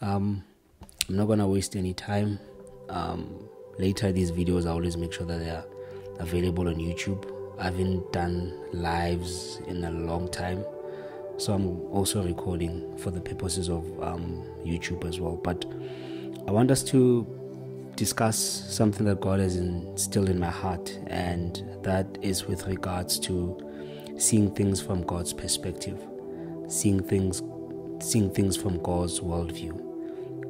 Um, I'm not gonna waste any time. Um, later, these videos I always make sure that they are available on YouTube. I haven't done lives in a long time, so I'm also recording for the purposes of um, YouTube as well. But I want us to discuss something that God has instilled in my heart, and that is with regards to seeing things from God's perspective, seeing things, seeing things from God's worldview.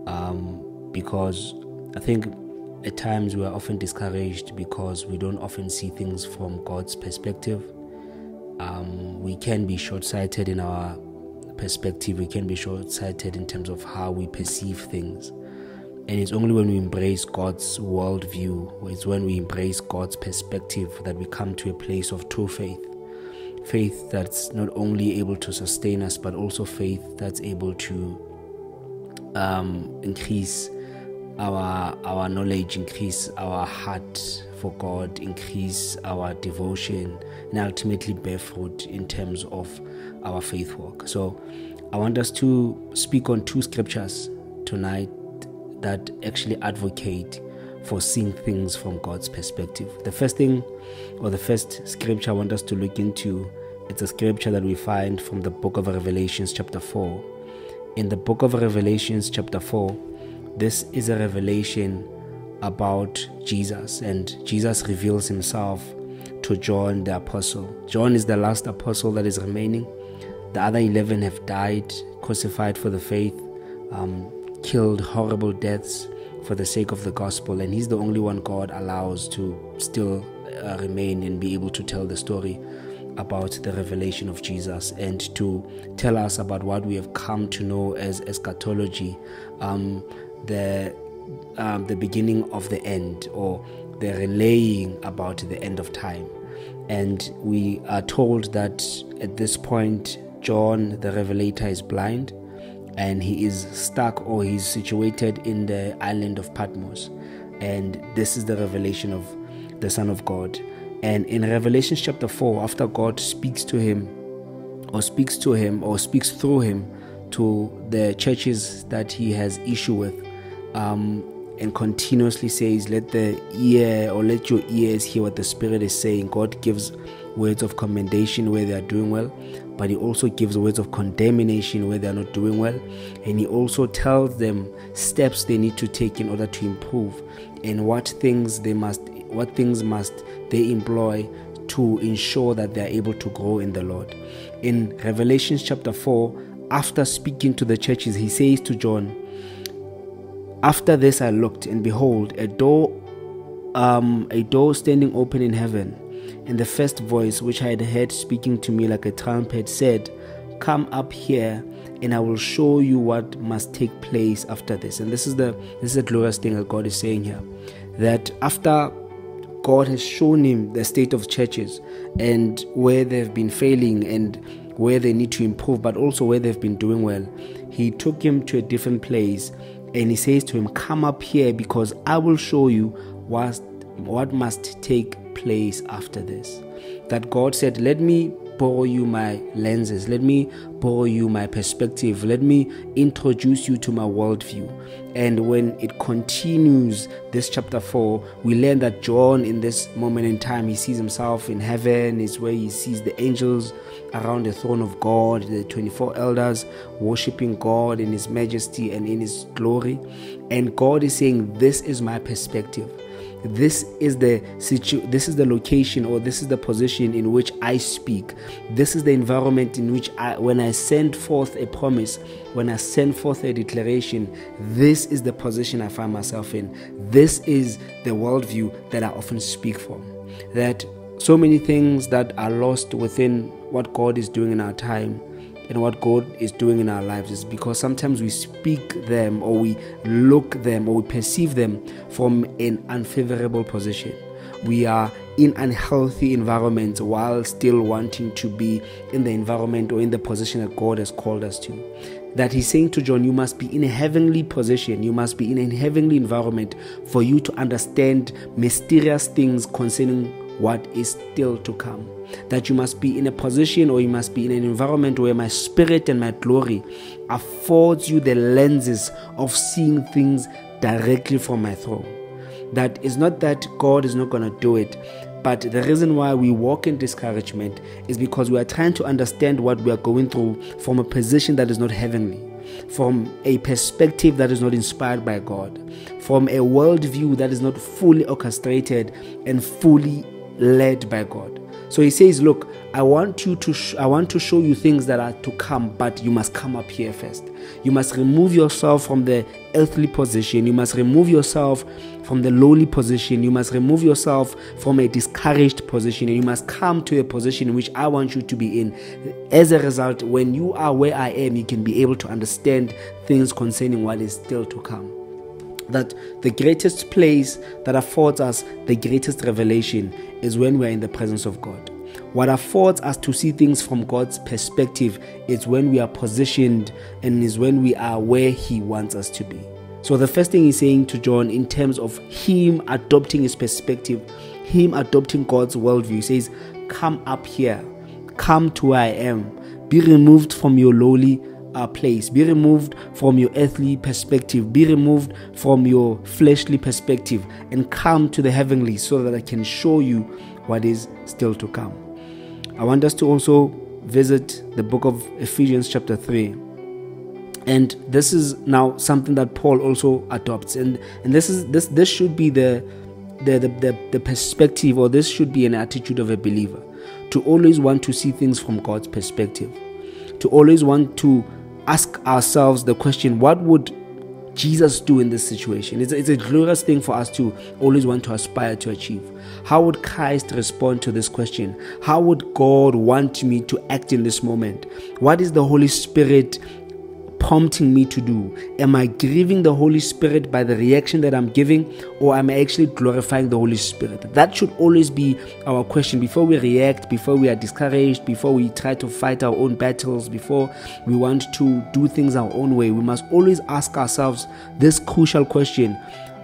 Um, because I think at times we are often discouraged because we don't often see things from God's perspective. Um, we can be short sighted in our perspective, we can be short sighted in terms of how we perceive things. And it's only when we embrace God's worldview, it's when we embrace God's perspective that we come to a place of true faith. Faith that's not only able to sustain us, but also faith that's able to um, increase our our knowledge, increase our heart for God, increase our devotion, and ultimately bear fruit in terms of our faith walk. So, I want us to speak on two scriptures tonight that actually advocate for seeing things from God's perspective. The first thing, or the first scripture I want us to look into, it's a scripture that we find from the book of Revelations, chapter 4. In the book of Revelations, chapter 4, this is a revelation about Jesus, and Jesus reveals himself to John the apostle. John is the last apostle that is remaining. The other 11 have died, crucified for the faith, um, killed horrible deaths for the sake of the gospel, and he's the only one God allows to still uh, remain and be able to tell the story about the revelation of Jesus and to tell us about what we have come to know as eschatology, um, the um, the beginning of the end or the relaying about the end of time. And we are told that at this point, John the Revelator is blind and he is stuck or he's situated in the island of Patmos. And this is the revelation of the Son of God. And in Revelation chapter 4, after God speaks to him, or speaks to him, or speaks through him to the churches that he has issue with, um, and continuously says, Let the ear or let your ears hear what the Spirit is saying. God gives words of commendation where they are doing well, but He also gives words of condemnation where they are not doing well. And He also tells them steps they need to take in order to improve and what things they must what things must they employ to ensure that they are able to grow in the Lord. In Revelation chapter 4, after speaking to the churches, he says to John, After this I looked, and behold, a door, um, a door standing open in heaven. And the first voice which I had heard speaking to me like a trumpet said, Come up here, and I will show you what must take place after this. And this is the this is a glorious thing that God is saying here. That after God has shown him the state of churches and where they've been failing and where they need to improve, but also where they've been doing well. He took him to a different place and he says to him, Come up here because I will show you what, what must take place after this. That God said, Let me borrow you my lenses. Let me borrow you my perspective. Let me introduce you to my worldview. And when it continues, this chapter 4, we learn that John, in this moment in time, he sees himself in heaven, is where he sees the angels around the throne of God, the 24 elders worshiping God in his majesty and in his glory. And God is saying, This is my perspective this is the situ- this is the location or this is the position in which I speak. This is the environment in which I when I send forth a promise, when I send forth a declaration, this is the position I find myself in. This is the worldview that I often speak from. That so many things that are lost within what God is doing in our time and what God is doing in our lives is because sometimes we speak them or we look them or we perceive them from an unfavorable position. We are in unhealthy environments while still wanting to be in the environment or in the position that God has called us to. That he's saying to John, you must be in a heavenly position, you must be in a heavenly environment for you to understand mysterious things concerning what is still to come. That you must be in a position or you must be in an environment where my spirit and my glory affords you the lenses of seeing things directly from my throne. That is not that God is not going to do it, but the reason why we walk in discouragement is because we are trying to understand what we are going through from a position that is not heavenly, from a perspective that is not inspired by God, from a worldview that is not fully orchestrated and fully led by God. So he says, Look, I want you to sh- I want to show you things that are to come, but you must come up here first. You must remove yourself from the earthly position. You must remove yourself from the lowly position. You must remove yourself from a discouraged position. And you must come to a position in which I want you to be in. As a result, when you are where I am, you can be able to understand things concerning what is still to come that the greatest place that affords us the greatest revelation is when we are in the presence of God. What affords us to see things from God's perspective is when we are positioned and is when we are where He wants us to be. So, the first thing he's saying to John in terms of him adopting his perspective, him adopting God's worldview, he says, Come up here, come to where I am, be removed from your lowly uh, place, be removed from your earthly perspective, be removed from your fleshly perspective, and come to the heavenly so that I can show you what is still to come. I want us to also visit the book of Ephesians, chapter 3. And this is now something that Paul also adopts. And, and this is this this should be the the, the, the, the perspective or this should be an attitude of a believer to always want to see things from God's perspective, to always want to ask ourselves the question what would Jesus do in this situation? It's a, it's a glorious thing for us to always want to aspire to achieve. How would Christ respond to this question? How would God want me to act in this moment? What is the Holy Spirit prompting me to do? Am I grieving the Holy Spirit by the reaction that I'm giving, or am I actually glorifying the Holy Spirit? That should always be our question before we react, before we are discouraged, before we try to fight our own battles, before we want to do things our own way. We must always ask ourselves this crucial question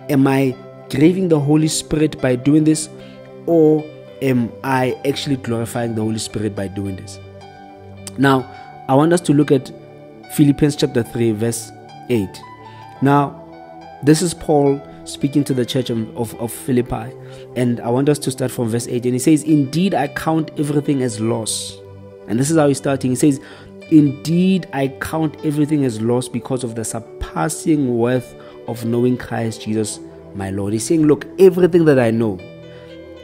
Am I grieving the Holy Spirit by doing this, or am I actually glorifying the Holy Spirit by doing this? Now, I want us to look at Philippians chapter 3, verse 8. Now, this is Paul speaking to the church of, of, Philippi, and I want us to start from verse 8. And he says, Indeed, I count everything as loss. And this is how he's starting. He says, Indeed, I count everything as loss because of the surpassing worth of knowing Christ Jesus, my Lord. He's saying, Look, everything that I know,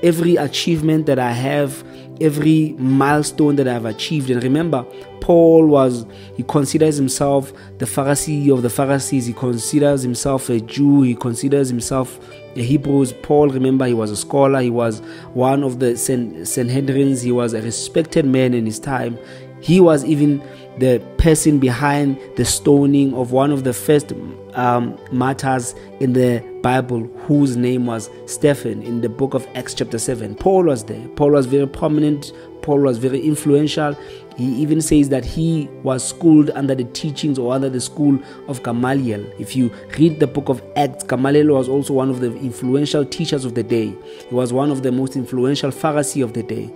every achievement that I have, every milestone that I've achieved. And remember, Paul was, he considers himself the Pharisee of the Pharisees. He considers himself a Jew. He considers himself a Hebrew. Paul, remember, he was a scholar. He was one of the Sanhedrins. He was a respected man in his time. He was even the person behind the stoning of one of the first um, martyrs in the Bible, whose name was Stephen in the book of Acts, chapter 7. Paul was there. Paul was very prominent. Paul was very influential. He even says that he was schooled under the teachings or under the school of Gamaliel. If you read the book of Acts, Gamaliel was also one of the influential teachers of the day. He was one of the most influential Pharisee of the day.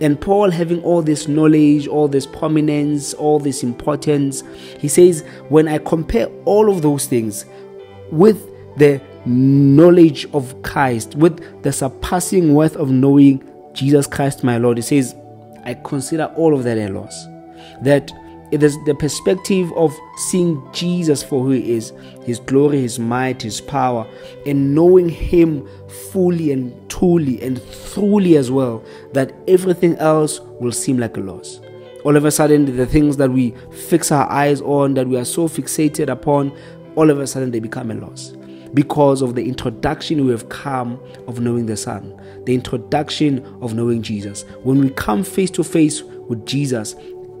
And Paul, having all this knowledge, all this prominence, all this importance, he says, when I compare all of those things with the knowledge of Christ, with the surpassing worth of knowing Jesus Christ, my Lord, he says, I consider all of that a loss. That it is the perspective of seeing Jesus for who he is, his glory, his might, his power, and knowing him fully and truly and truly as well, that everything else will seem like a loss. All of a sudden, the things that we fix our eyes on, that we are so fixated upon, all of a sudden they become a loss because of the introduction we have come of knowing the Son, the introduction of knowing Jesus. When we come face to face with Jesus,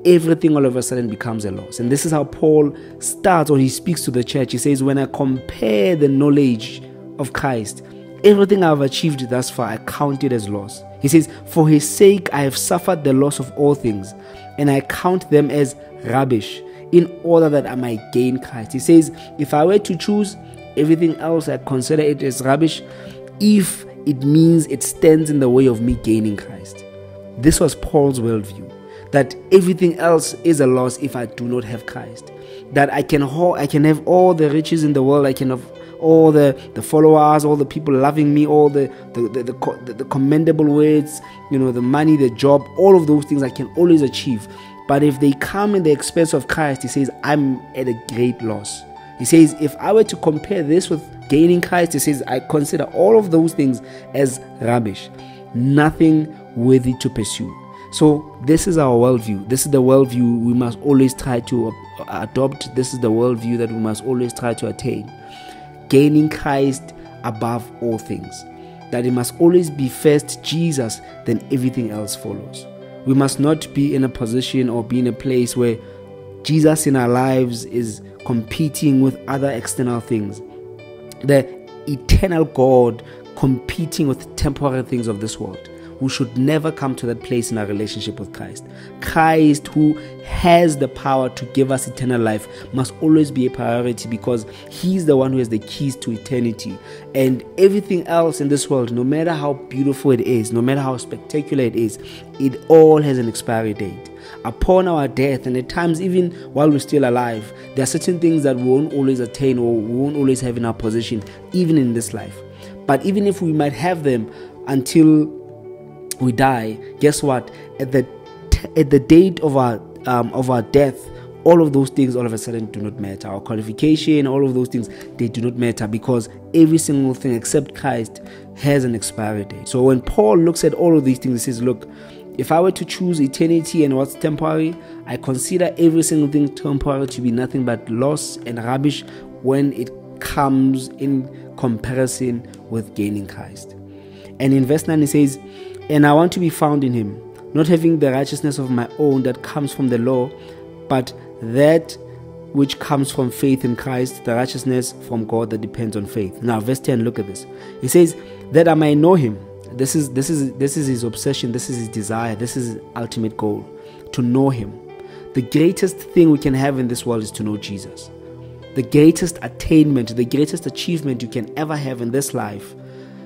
everything all of a sudden becomes a loss. And this is how Paul starts when he speaks to the church. He says, When I compare the knowledge of Christ, everything I've achieved thus far, I count it as loss. He says, For his sake, I have suffered the loss of all things, and I count them as rubbish in order that I might gain Christ. He says, If I were to choose everything else, I consider it as rubbish. If it means it stands in the way of me gaining Christ. This was Paul's worldview that everything else is a loss if I do not have Christ. That I can I can have all the riches in the world, I can have all the, the followers, all the people loving me, all the the, the, the, the commendable words, you know, the money, the job, all of those things I can always achieve. But if they come in the expense of Christ, he says, I'm at a great loss. He says, if I were to compare this with gaining Christ, he says, I consider all of those things as rubbish, nothing worthy to pursue. So, this is our worldview. This is the worldview we must always try to adopt. This is the worldview that we must always try to attain. Gaining Christ above all things. That it must always be first Jesus, then everything else follows. We must not be in a position or be in a place where Jesus in our lives is competing with other external things. The eternal God competing with temporary things of this world. We should never come to that place in our relationship with Christ. Christ, who has the power to give us eternal life, must always be a priority because He's the one who has the keys to eternity. And everything else in this world, no matter how beautiful it is, no matter how spectacular it is, it all has an expiry date upon our death, and at times, even while we're still alive, there are certain things that we won't always attain or we won't always have in our possession, even in this life. But even if we might have them until we die, guess what? At the t- at the date of our um, of our death, all of those things all of a sudden do not matter. Our qualification, all of those things, they do not matter because every single thing except Christ has an expiry date. So when Paul looks at all of these things, he says, Look, if I were to choose eternity and what's temporary, I consider every single thing temporary to be nothing but loss and rubbish when it comes in comparison with gaining Christ. And in verse 9 he says, And I want to be found in him, not having the righteousness of my own that comes from the law, but that which comes from faith in Christ, the righteousness from God that depends on faith. Now, verse 10, look at this. He says, That I may know him this is this is this is his obsession, this is his desire, this is his ultimate goal to know him. The greatest thing we can have in this world is to know Jesus. The greatest attainment, the greatest achievement you can ever have in this life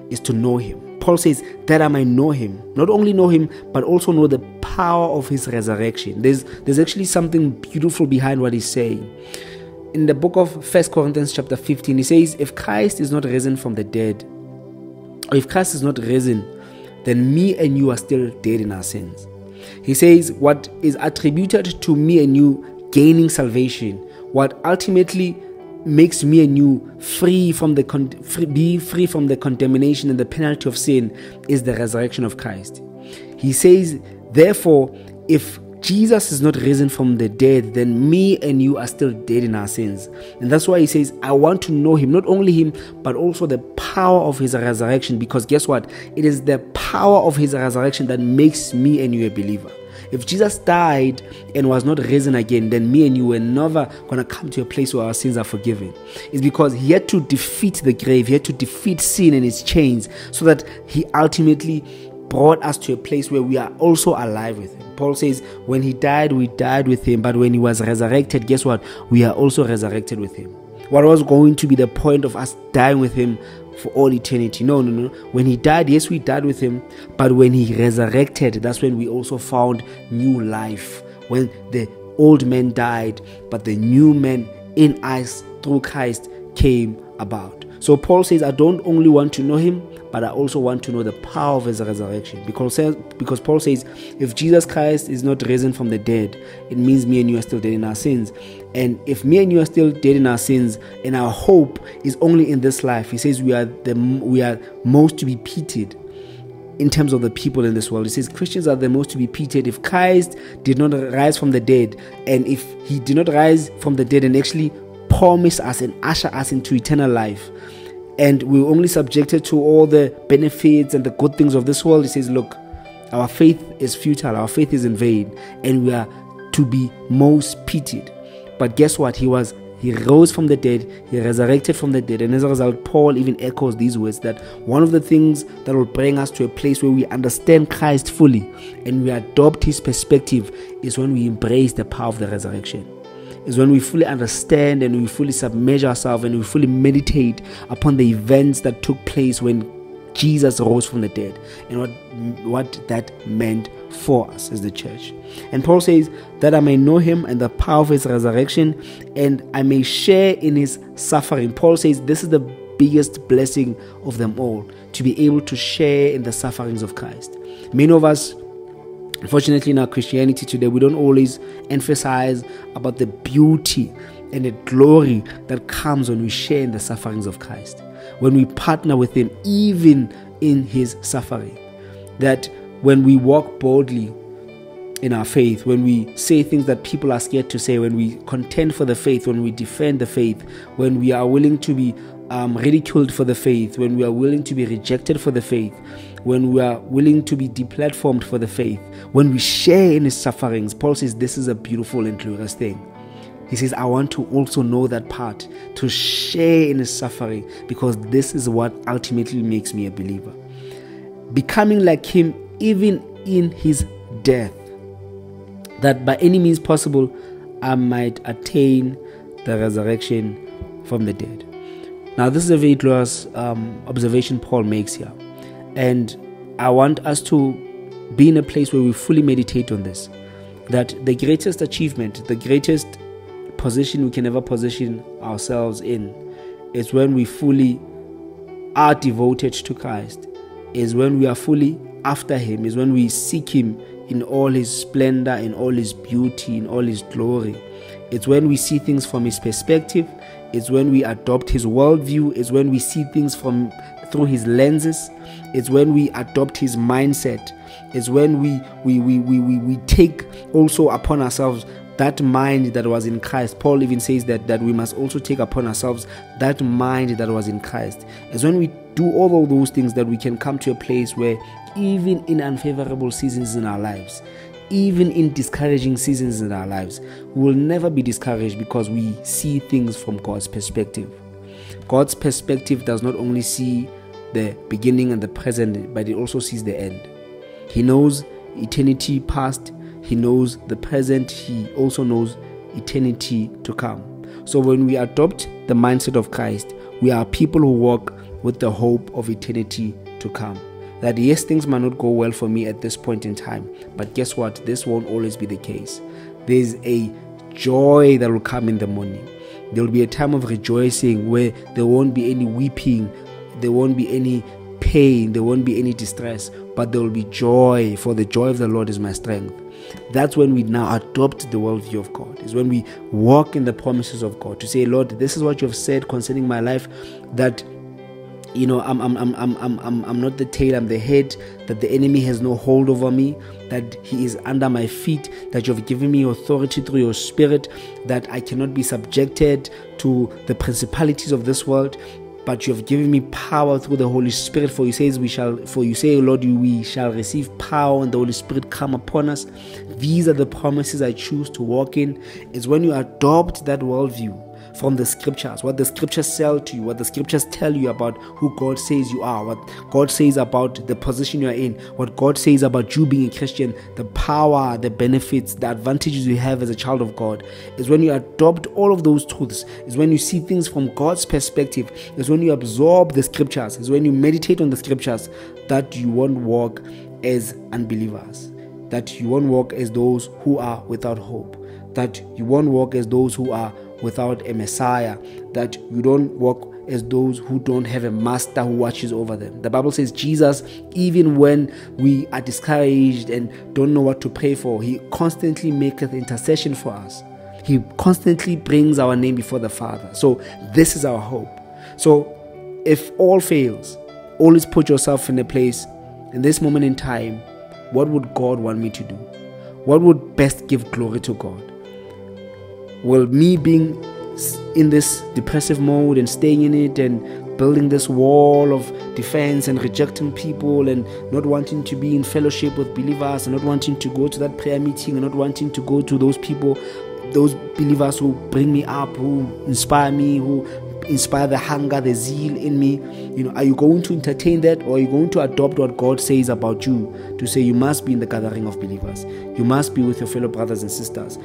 is to know him. Paul says, that I might know him. Not only know him, but also know the power of his resurrection. There's there's actually something beautiful behind what he's saying. In the book of First Corinthians chapter 15, he says, If Christ is not risen from the dead, if Christ is not risen, then me and you are still dead in our sins. He says, What is attributed to me and you gaining salvation, what ultimately makes me and you free from the con- free, be free from the condemnation and the penalty of sin is the resurrection of Christ. He says, therefore, if Jesus is not risen from the dead, then me and you are still dead in our sins. And that's why he says, I want to know him, not only him, but also the power of his resurrection. Because guess what? It is the power of his resurrection that makes me and you a believer. If Jesus died and was not risen again, then me and you were never going to come to a place where our sins are forgiven. It's because he had to defeat the grave, he had to defeat sin and its chains so that he ultimately brought us to a place where we are also alive with him. Paul says, when he died, we died with him, but when he was resurrected, guess what? We are also resurrected with him. What was going to be the point of us dying with him for all eternity? No, no, no. When he died, yes, we died with him, but when he resurrected, that's when we also found new life. When the old man died, but the new man in us through Christ came about. So Paul says, I don't only want to know him, but I also want to know the power of his resurrection. Because, because Paul says, if Jesus Christ is not risen from the dead, it means me and you are still dead in our sins. And if me and you are still dead in our sins, and our hope is only in this life, he says we are the we are most to be pitied in terms of the people in this world. He says Christians are the most to be pitied. If Christ did not rise from the dead, and if he did not rise from the dead and actually promise us and usher us into eternal life, and we're only subjected to all the benefits and the good things of this world, he says, Look, our faith is futile, our faith is in vain, and we are to be most pitied. But guess what? He was he rose from the dead, he resurrected from the dead, and as a result, Paul even echoes these words that one of the things that will bring us to a place where we understand Christ fully and we adopt his perspective is when we embrace the power of the resurrection is when we fully understand and we fully submerge ourselves and we fully meditate upon the events that took place when Jesus rose from the dead and what what that meant for us as the church. And Paul says that I may know him and the power of his resurrection and I may share in his suffering. Paul says this is the biggest blessing of them all to be able to share in the sufferings of Christ. Many of us Unfortunately, in our Christianity today, we don't always emphasize about the beauty and the glory that comes when we share in the sufferings of Christ, when we partner with Him, even in His suffering. That when we walk boldly in our faith, when we say things that people are scared to say, when we contend for the faith, when we defend the faith, when we are willing to be um, ridiculed for the faith, when we are willing to be rejected for the faith, when we are willing to be deplatformed for the faith, when we share in his sufferings, Paul says this is a beautiful and glorious thing. He says, I want to also know that part, to share in his suffering, because this is what ultimately makes me a believer. Becoming like him even in his death, that by any means possible I might attain the resurrection from the dead. Now, this is a very glorious um, observation Paul makes here. And I want us to be in a place where we fully meditate on this. That the greatest achievement, the greatest position we can ever position ourselves in is when we fully are devoted to Christ, is when we are fully after Him, is when we seek Him in all His splendor, in all His beauty, in all His glory. It's when we see things from His perspective, it's when we adopt His worldview, it's when we see things from through His lenses, it's when we adopt His mindset, it's when we we we we we, we take also upon ourselves that mind that was in Christ. Paul even says that that we must also take upon ourselves that mind that was in Christ. It's when we do all of those things that we can come to a place where even in unfavorable seasons in our lives, even in discouraging seasons in our lives, we will never be discouraged because we see things from God's perspective. God's perspective does not only see the beginning and the present, but he also sees the end. He knows eternity past, He knows the present, He also knows eternity to come. So when we adopt the mindset of Christ, we are people who walk with the hope of eternity to come that yes, things might not go well for me at this point in time, but guess what? This won't always be the case. There's a joy that will come in the morning. There will be a time of rejoicing where there won't be any weeping, there won't be any pain, there won't be any distress, but there will be joy, for the joy of the Lord is my strength. That's when we now adopt the worldview of God. Is when we walk in the promises of God to say, Lord, this is what you have said concerning my life, that you know I'm, I'm i'm i'm i'm i'm, I'm not the tail i'm the head that the enemy has no hold over me that he is under my feet that you have given me authority through your spirit that i cannot be subjected to the principalities of this world but you have given me power through the Holy Spirit. For you says we shall for you say, Lord, we shall receive power and the Holy Spirit come upon us. These are the promises I choose to walk in. Is when you adopt that worldview from the scriptures, what the scriptures sell to you, what the scriptures tell you about who God says you are, what God says about the position you are in, what God says about you being a Christian, the power, the benefits, the advantages you have as a child of God, is when you adopt all of those truths, is when you see things from God's perspective, is when you absorb the scriptures, is when you meditate on the scriptures that you won't walk as unbelievers, that you won't walk as those who are without hope, that you won't walk as those who are without a Messiah, that you don't walk as those who don't have a master who watches over them. The Bible says Jesus, even when we are discouraged and don't know what to pray for, He constantly maketh intercession for us. He constantly brings our name before the Father. So this is our hope. So if all fails, always put yourself in a place in this moment in time, what would God want me to do? What would best give glory to God? Will me being in this depressive mode and staying in it and building this wall of defense and rejecting people and not wanting to be in fellowship with believers and not wanting to go to that prayer meeting and not wanting to go to those people, those believers who bring me up, who inspire me, who inspire the hunger, the zeal in me. You know, are you going to entertain that or are you going to adopt what God says about you to say you must be in the gathering of believers? You must be with your fellow brothers and sisters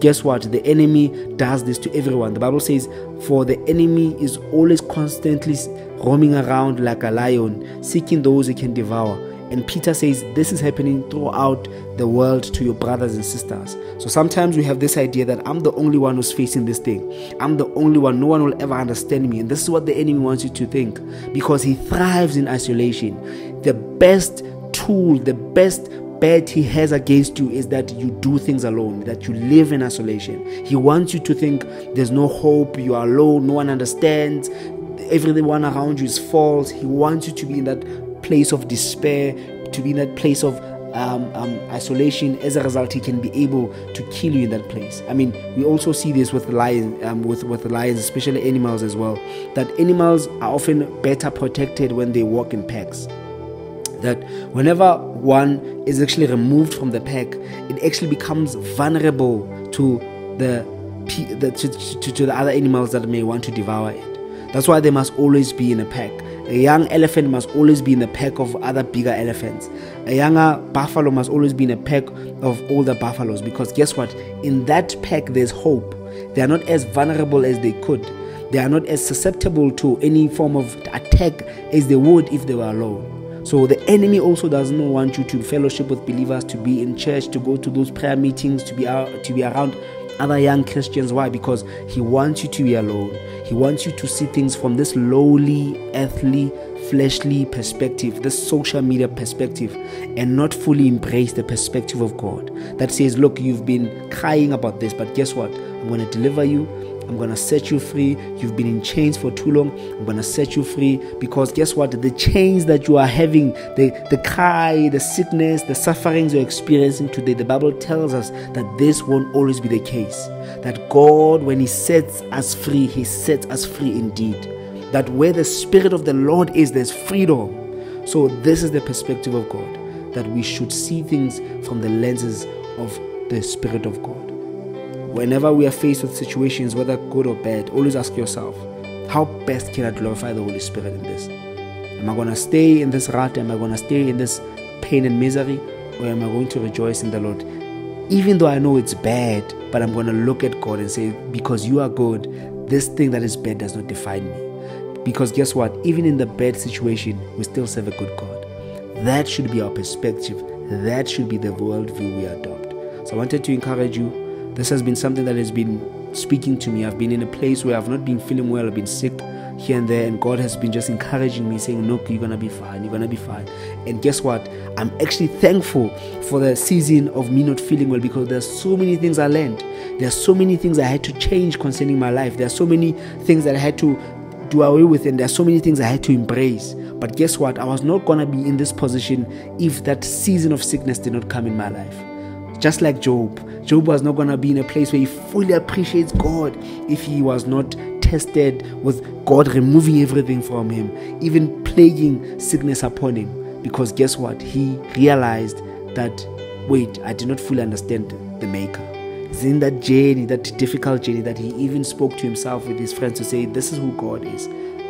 guess what? The enemy does this to everyone. The Bible says, For the enemy is always constantly roaming around like a lion, seeking those he can devour. And Peter says this is happening throughout the world to your brothers and sisters. So sometimes we have this idea that I'm the only one who's facing this thing. I'm the only one. No one will ever understand me. And this is what the enemy wants you to think because he thrives in isolation. The best tool, the best bet he has against you is that you do things alone, that you live in isolation. He wants you to think there's no hope, you are alone, no one understands, everyone around you is false. He wants you to be in that place of despair, to be in that place of um, um, isolation. As a result, he can be able to kill you in that place. I mean, we also see this with lions, um, with with lions, especially animals as well. That animals are often better protected when they walk in packs. That whenever one is actually removed from the pack, it actually becomes vulnerable to the, the to, to, to the other animals that may want to devour it. That's why they must always be in a pack. A young elephant must always be in the pack of other bigger elephants. A younger buffalo must always be in a pack of older buffaloes because guess what? In that pack, there's hope. They are not as vulnerable as they could. They are not as susceptible to any form of attack as they would if they were alone. So the enemy also does not want you to fellowship with believers, to be in church, to go to those prayer meetings, to be out, to be around other young Christians. Why? Because he wants you to be alone. He wants you to see things from this lowly, earthly, fleshly perspective, this social media perspective, and not fully embrace the perspective of God that says, Look, you've been crying about this, but guess what? I'm going to deliver you. I'm going to set you free. You've been in chains for too long. I'm going to set you free because guess what? The chains that you are having, the, the cry, the sickness, the sufferings you're experiencing today, the Bible tells us that this won't always be the case. That God, when He sets us free, He sets us free indeed. That where the Spirit of the Lord is, there's freedom. So, this is the perspective of God that we should see things from the lenses of the Spirit of God. Whenever we are faced with situations, whether good or bad, always ask yourself, how best can I glorify the Holy Spirit in this? Am I going to stay in this rut? Am I going to stay in this pain and misery? Or am I going to rejoice in the Lord? Even though I know it's bad, but I'm going to look at God and say, because you are good, this thing that is bad does not define me. Because guess what? Even in the bad situation, we still serve a good God. That should be our perspective. That should be the worldview we adopt. So I wanted to encourage you this has been something that has been speaking to me. I've been in a place where I've not been feeling well, I've been sick here and there, and God has been just encouraging me, saying, Look, you're gonna be fine, you're gonna be fine. And guess what? I'm actually thankful for the season of me not feeling well because there's so many things I learned. There are so many things I had to change concerning my life. There are so many things that I had to do away with, and there are so many things I had to embrace. But guess what? I was not gonna be in this position if that season of sickness did not come in my life. Just like Job, Job was not going to be in a place where he fully appreciates God if he was not tested with God removing everything from him, even plaguing sickness upon him. Because guess what? He realized that, wait, I did not fully understand the Maker. It's in that journey, that difficult journey, that he even spoke to himself with his friends to say, This is who God is.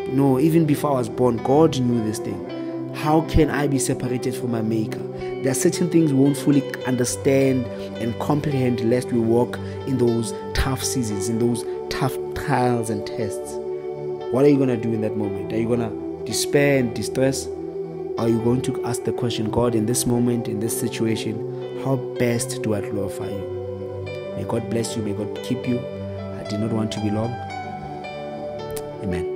No, even before I was born, God knew this thing. How can I be separated from my Maker? There are certain things we won't fully understand and comprehend lest we walk in those tough seasons, in those tough trials and tests. What are you going to do in that moment? Are you going to despair and distress? Are you going to ask the question, God, in this moment, in this situation, how best do I glorify you? May God bless you. May God keep you. I did not want to be long. Amen.